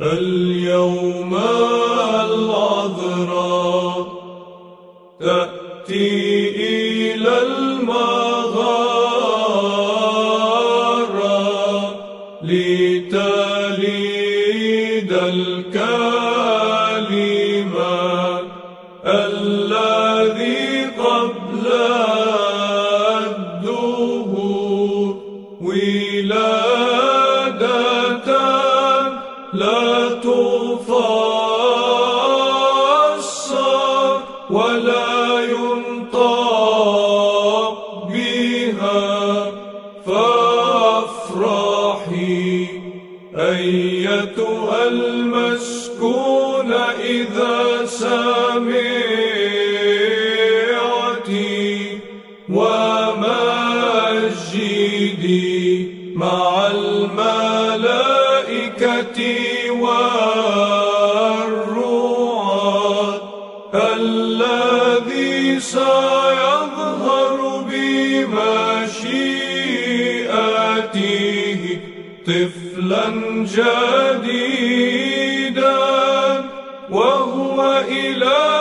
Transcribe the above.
اليوم العذراء تأتي إلى المغارة لتليد الكلمة الذي قبل الدهور. لا تفسر ولا ينطق بها فافرحي أيتها المسكونة إذا مع الملائكة والرعاة الذي سيظهر بمشيئته طفلا جديدا وهو قبل